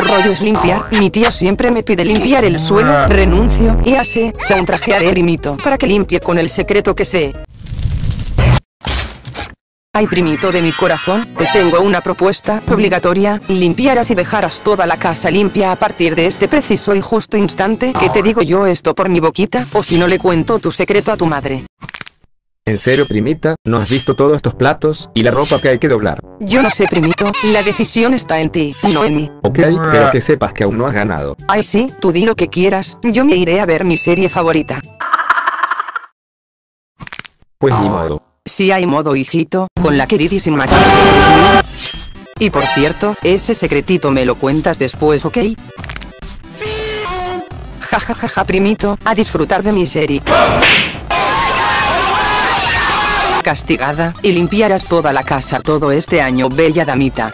rollo es limpiar. Mi tía siempre me pide limpiar el suelo. Renuncio y hace un traje a primito para que limpie con el secreto que sé. Ay primito de mi corazón, te tengo una propuesta obligatoria, limpiarás y dejarás toda la casa limpia a partir de este preciso y justo instante, que te digo yo esto por mi boquita, o si no le cuento tu secreto a tu madre. En serio primita, ¿no has visto todos estos platos, y la ropa que hay que doblar? Yo no sé primito, la decisión está en ti, no en mí. Ok, pero que sepas que aún no has ganado. Ay sí, tú di lo que quieras, yo me iré a ver mi serie favorita. Pues ni modo. Si hay modo hijito, con la queridísima chica Y por cierto, ese secretito me lo cuentas después, ¿ok? Ja ja ja ja primito, a disfrutar de mi serie. Castigada, y limpiarás toda la casa todo este año, bella damita.